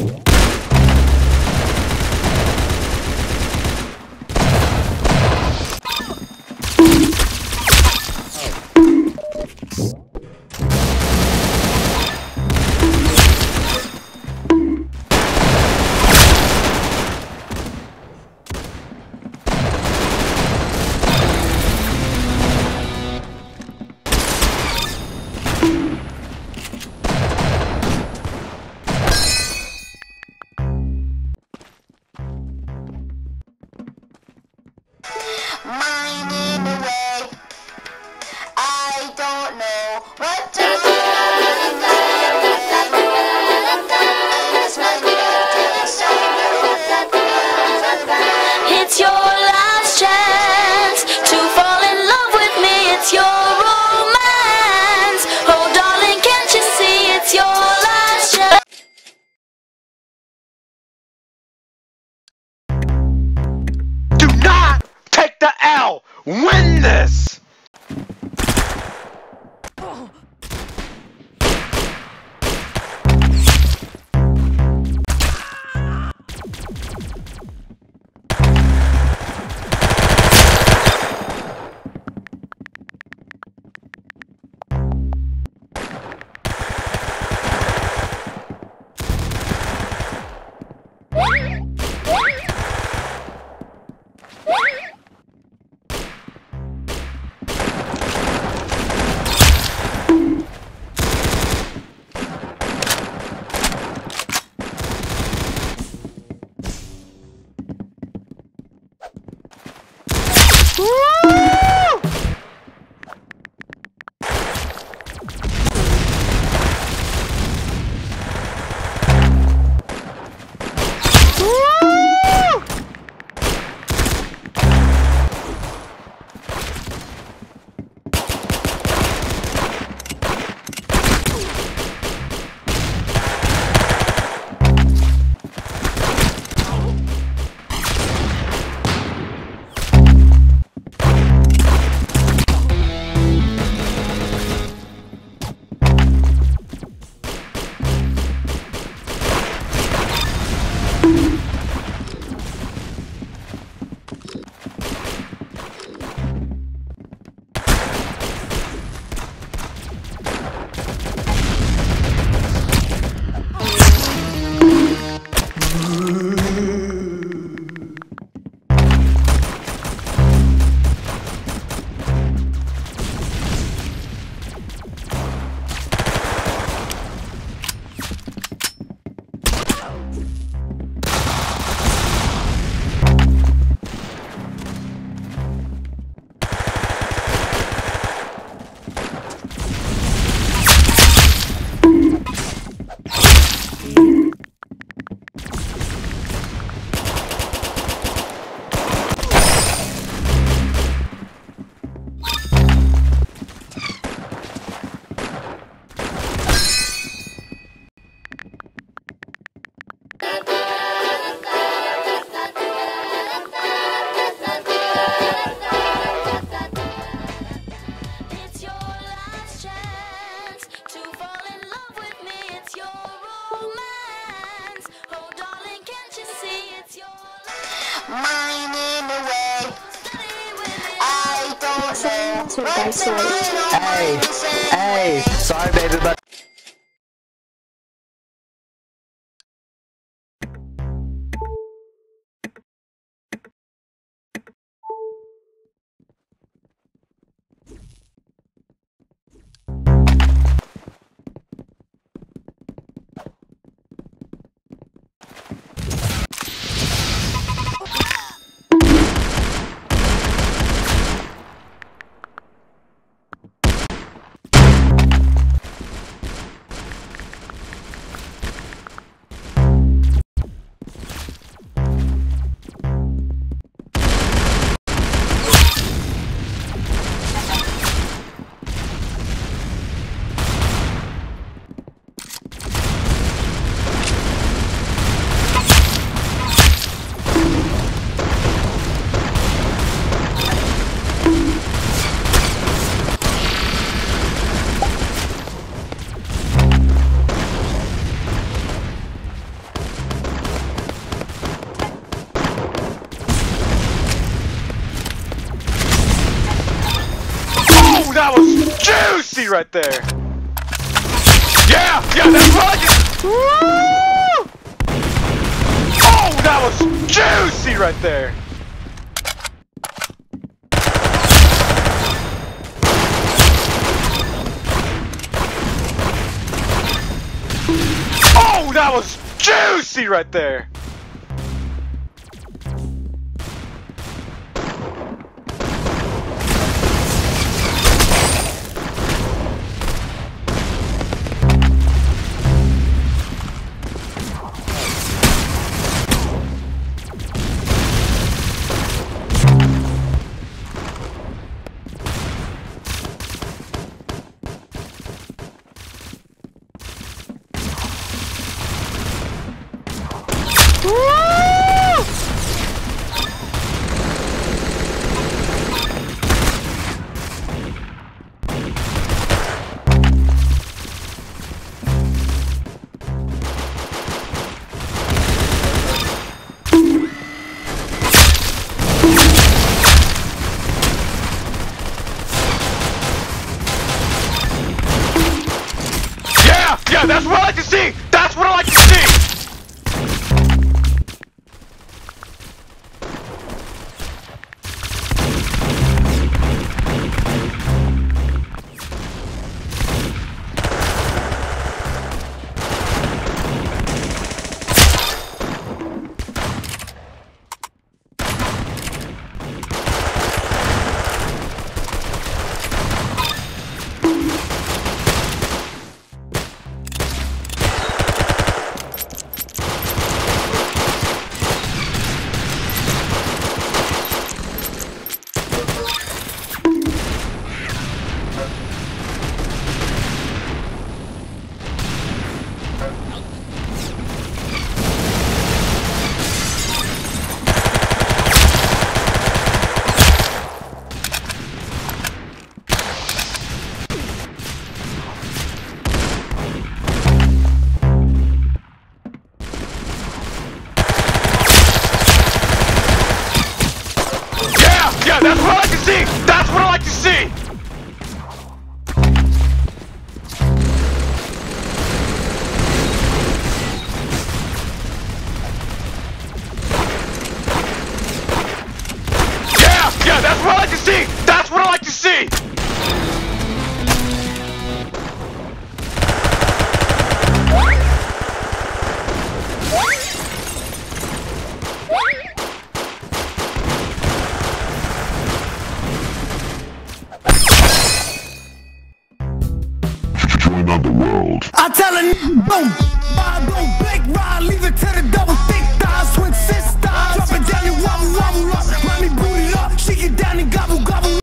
you Ma win this! Whoa! Hey, hey, sorry baby, but right there. Yeah, yeah, that's like Woo! Oh, that was juicy right there. Oh, that was juicy right there. Yeah, Yeah, yeah, that's what I like to see. That's what I like to see. Join underworld. I tell a boom,